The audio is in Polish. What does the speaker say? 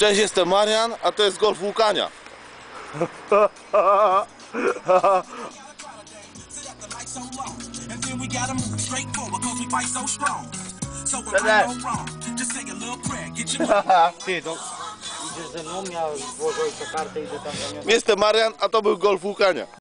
Cześć, jestem Marian, a to jest golf Łukania. Kartę i tam. Jestem Marian, a to był golf Łukania.